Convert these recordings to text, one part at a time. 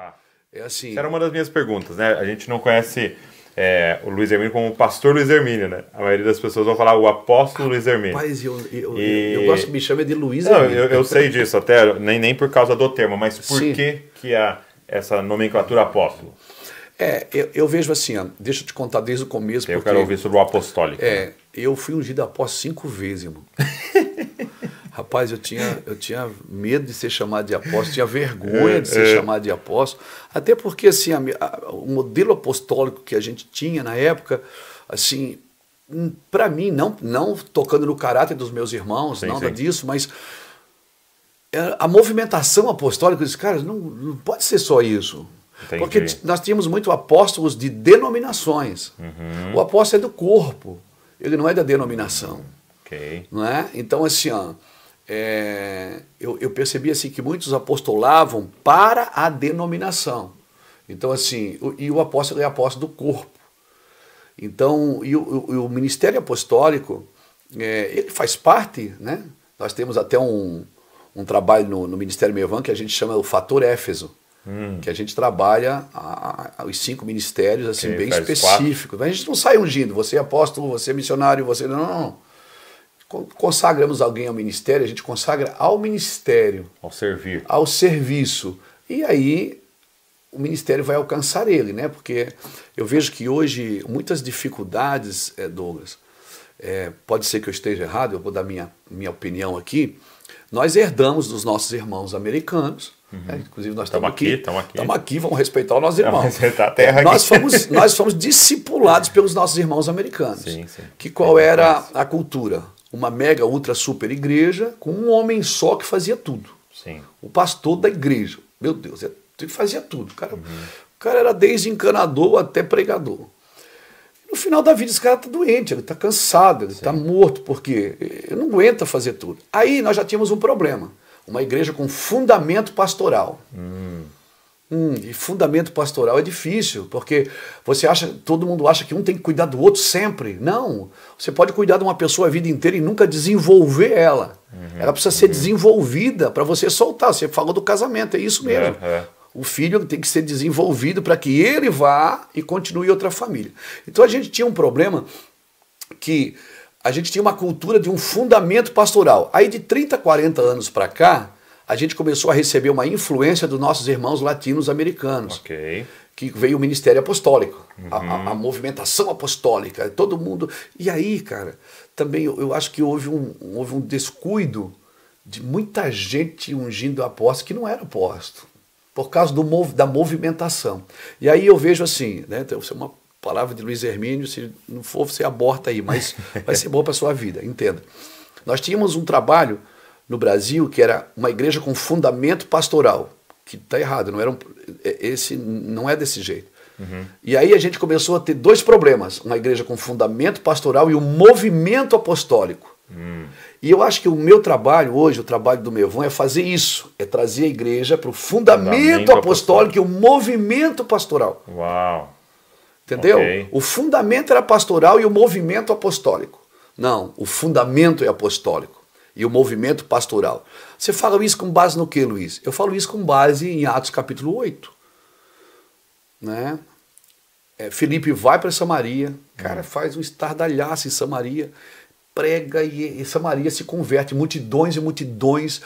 Tá. É assim. Essa era uma das minhas perguntas, né? A gente não conhece é, o Luiz Hermínio como o pastor Luiz Hermínio, né? A maioria das pessoas vão falar o apóstolo Luiz Hermínio. Rapaz, eu, eu, E- eu gosto que me chame de Luiz Não, Hermínio. eu, eu sei disso, até nem, nem por causa do termo, mas por Sim. que, que a, essa nomenclatura apóstolo? É, eu, eu vejo assim, ó, deixa eu te contar desde o começo. Eu porque, quero ouvir sobre o apostólico. É, eu fui ungido apóstolo cinco vezes, irmão. Rapaz, eu tinha, eu tinha medo de ser chamado de apóstolo, tinha vergonha de ser É, é. chamado de apóstolo, até porque assim, a a- o modelo apostólico que a gente tinha na época, assim, para mim, não, não tocando no caráter dos meus irmãos, Sim, nada sim. disso, mas é, a movimentação apostólica, eu disse, cara, não, não pode ser só isso. Entendi. Porque nós tínhamos muito apóstolos de denominações. Uhum. O apóstolo é do corpo, ele não é da denominação. Ok. Não é? Então, assim, ó, é, eu, eu percebi assim, que muitos apostolavam para a denominação. Então, assim, o- e o apóstolo é apóstolo do corpo. Então, e o, o- o ministério apostólico, é, ele faz parte, né? Nós temos até um, um trabalho no, no Ministério Mevan que a gente chama o Fator Éfeso, que a gente trabalha a- a- os cinco ministérios assim Ok, bem específicos. A gente não sai ungindo, você é apóstolo, você é missionário, você não, não, não. Con- Consagramos alguém ao ministério, a gente consagra ao ministério Ao servir. ao serviço. E aí o ministério vai alcançar ele, né? Porque eu vejo que hoje muitas dificuldades, eh, Douglas, eh, pode ser que eu esteja errado, eu vou dar minha, minha opinião aqui. Nós herdamos dos nossos irmãos americanos, né? inclusive nós Tamo estamos aqui, aqui, tamo aqui. estamos aqui, vamos respeitar os nossos irmãos. a terra nós, aqui. fomos, nós fomos discipulados pelos nossos irmãos americanos. Sim, sim. Que qual É era a cultura? Uma mega, ultra, super igreja com um homem só que fazia tudo Sim. o pastor da igreja. Meu Deus, é- ele fazia tudo. O cara, o cara era desde encanador até pregador. No final da vida, esse cara está doente, ele está cansado, ele está morto, porque ele não aguenta fazer tudo. Aí nós já tínhamos um problema. Uma igreja com fundamento pastoral. Hum, e fundamento pastoral é difícil, porque você acha, todo mundo acha que um tem que cuidar do outro sempre. Não. Você pode cuidar de uma pessoa a vida inteira e nunca desenvolver ela. ela precisa ser desenvolvida para você soltar. Você falou do casamento, é isso mesmo. É. O filho tem que ser desenvolvido para que ele vá e continue outra família. Então a gente tinha um problema que a gente tinha uma cultura de um fundamento pastoral. Aí de 30, 40 anos para cá, a gente começou a receber uma influência dos nossos irmãos latinos americanos, Ok. que veio o ministério apostólico, a, a- a movimentação apostólica, todo mundo. E aí, cara, também eu, eu acho que houve um, houve um descuido de muita gente ungindo apóstolo que não era apóstolo, por causa do, da movimentação. E aí eu vejo assim, né? Então, isso é uma palavra de Luiz Hermínio, se não for, você aborta aí, mas vai ser bom para sua vida, entenda. Nós tínhamos um trabalho no Brasil que era uma igreja com fundamento pastoral, que está errado, não era um, esse não é desse jeito. E aí a gente começou a ter dois problemas: uma igreja com fundamento pastoral e um movimento apostólico. E eu acho que o meu trabalho hoje, o trabalho do Mevon, é fazer isso: é trazer a igreja para o fundamento, Fundamento apostólico e o movimento pastoral. Uau. Entendeu? Ok. O fundamento era pastoral e o movimento apostólico. Não, o fundamento é apostólico e o movimento pastoral. Você fala isso com base no que, Luiz? Eu falo isso com base em Atos capítulo 8. Né? É, Felipe vai para Samaria, cara, faz um estardalhaço em Samaria, prega e, e Samaria se converte, multidões e multidões,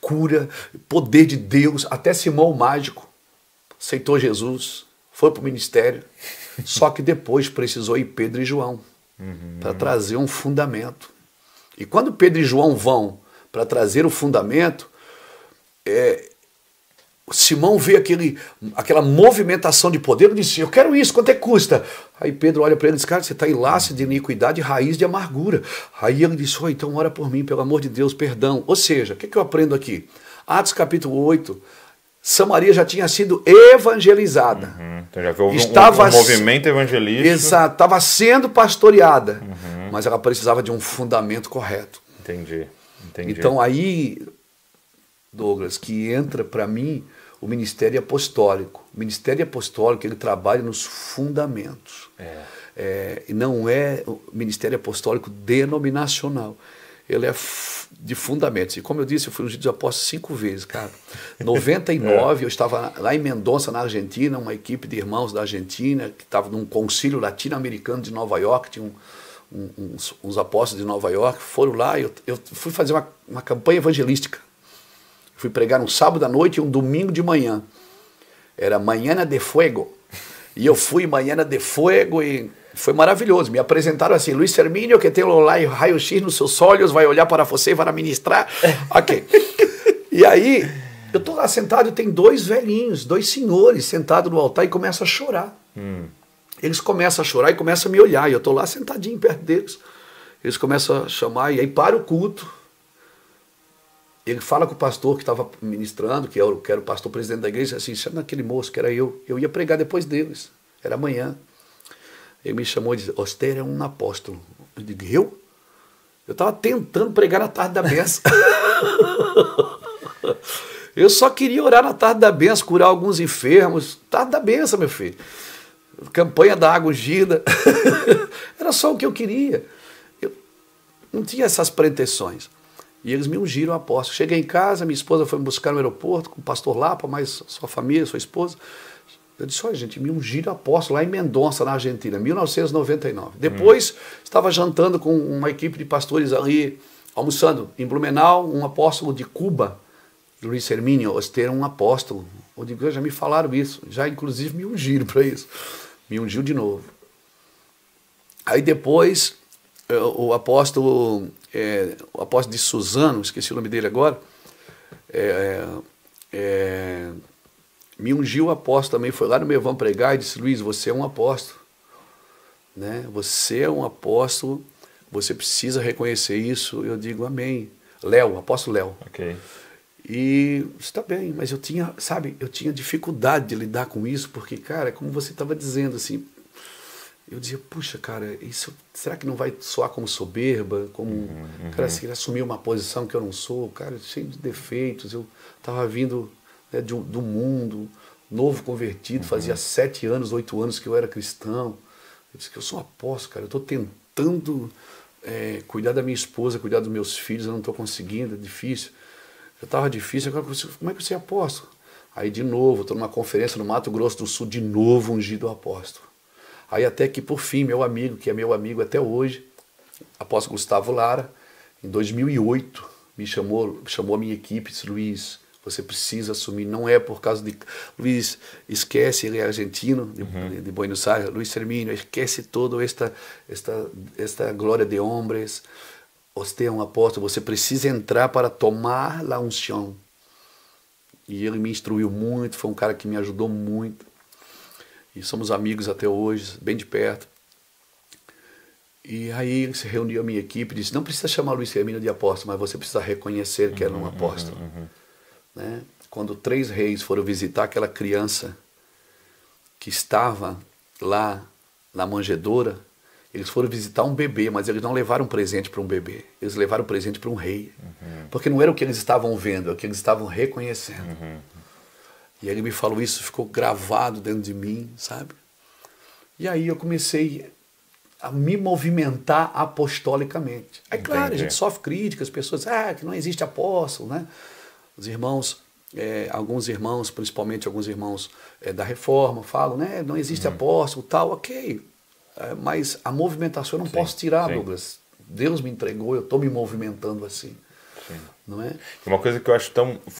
cura, poder de Deus, até Simão o mágico aceitou Jesus, foi para o ministério, só que depois precisou ir Pedro e João para trazer um fundamento. E quando Pedro e João vão para trazer o fundamento, é, Simão vê aquele, aquela movimentação de poder e disse: Eu quero isso, quanto é que custa? Aí Pedro olha para ele e diz: Cara, você está em laço de iniquidade e raiz de amargura. Aí ele disse: oh, Então ora por mim, pelo amor de Deus, perdão. Ou seja, o que, que eu aprendo aqui? Atos capítulo 8. Samaria já tinha sido evangelizada. Hum, Então já viu um- Estava um, um movimento evangelístico. Exato, estava sendo pastoreada, mas ela precisava de um fundamento correto. Entendi. Entendi. Então aí, Douglas, que entra para mim o ministério apostólico. O ministério apostólico ele trabalha nos fundamentos. É. É, e não é o ministério apostólico denominacional. ele é de fundamentos. E como eu disse, eu fui ungido de apóstolo cinco vezes, cara. 99, eu estava lá em Mendonça, na Argentina, uma equipe de irmãos da Argentina, que estava num concílio latino-americano de Nova York, tinha um, um, uns, uns, apóstolos de Nova York, foram lá, eu, eu fui fazer uma, uma campanha evangelística. Fui pregar um sábado à noite e um domingo de manhã. Era Manhã de Fuego. E eu fui Manhã de Fuego e foi maravilhoso. Me apresentaram assim, Luiz Hermínio, que tem o raio-x nos seus olhos, vai olhar para você e vai ministrar. ok. E aí, eu estou lá sentado e tem dois velhinhos, dois senhores sentados no altar e começam a chorar. Hum. Eles começam a chorar e começam a me olhar. E eu estou lá sentadinho perto deles. Eles começam a chamar e aí para o culto. Ele fala com o pastor que estava ministrando, que, eu, que era o pastor presidente da igreja, assim, chama aquele moço que era eu. Eu ia pregar depois deles. Era amanhã. Ele me chamou e disse, Oster é um apóstolo. Eu digo, eu? Eu estava tentando pregar na tarde da benção. eu só queria orar na tarde da benção, curar alguns enfermos. Tarde da benção, meu filho. Campanha da água ungida. Era só o que eu queria. Eu não tinha essas pretensões. E eles me ungiram apóstolo. Cheguei em casa, minha esposa foi me buscar no aeroporto com o pastor Lapa, mais sua família, sua esposa. Eu disse, olha, gente, me ungiram apóstolo lá em Mendonça, na Argentina, 1999. Depois, hum. estava jantando com uma equipe de pastores ali, almoçando em Blumenau, um apóstolo de Cuba, Luiz Hermínio Oster, um apóstolo. Eu digo, já me falaram isso, já inclusive me ungiram para isso. Me ungiu de novo. Aí depois, eh, o apóstolo, é, o apóstolo de Suzano, esqueci o nome dele agora, é, é, me ungiu apóstolo também, foi lá no meu vão pregar e disse, Luiz, você é um apóstolo. Né? Você é um apóstolo, você precisa reconhecer isso. Eu digo, amém. Léo, apóstolo Léo. Ok. E está bem, mas eu tinha, sabe, eu tinha dificuldade de lidar com isso, porque, cara, como você estava dizendo, assim, eu dizia, puxa, cara, isso será que não vai soar como soberba, como uhum, uhum. cara, se ele assumir uma posição que eu não sou, cara, cheio de defeitos, eu estava vindo né, de, do mundo, novo convertido, uhum. fazia sete anos, oito anos que eu era cristão. Eu disse que eu sou um apóstolo, cara, eu estou tentando é, cuidar da minha esposa, cuidar dos meus filhos, eu não estou conseguindo, é difícil. Já estava difícil, agora como é que você é apóstolo? Aí de novo, estou numa conferência no Mato Grosso do Sul, de novo ungido apóstolo. Aí até que por fim, meu amigo, que é meu amigo até hoje, apóstolo Gustavo Lara, em 2008, me chamou, chamou a minha equipe, disse, Luiz, você precisa assumir, não é por causa de. Luiz, esquece, ele é argentino, de, uhum. de Buenos Aires. Luiz Hermínio, esquece toda esta, esta, esta glória de homens. Você é um apóstolo, você precisa entrar para tomar a unção. E ele me instruiu muito, foi um cara que me ajudou muito. E somos amigos até hoje, bem de perto. E aí ele se reuniu a minha equipe e disse: Não precisa chamar Luiz Hermínio de apóstolo, mas você precisa reconhecer que uhum, era um uhum, apóstolo. Uhum, uhum. Né? Quando três reis foram visitar aquela criança que estava lá na manjedoura, eles foram visitar um bebê, mas eles não levaram presente para um bebê, eles levaram presente para um rei. Uhum. Porque não era o que eles estavam vendo, é o que eles estavam reconhecendo. Uhum. E ele me falou isso, ficou gravado dentro de mim, sabe? E aí eu comecei a me movimentar apostolicamente. É claro, Entendi. a gente sofre críticas, as pessoas ah, que não existe apóstolo, né? Os irmãos, é, alguns irmãos, principalmente alguns irmãos é, da reforma, falam, né? Não existe uhum. apóstolo, tal, ok. É, mas a movimentação eu não sim, posso tirar, sim. Douglas. Deus me entregou, eu estou me movimentando assim. Sim. Não é? Uma coisa que eu acho tão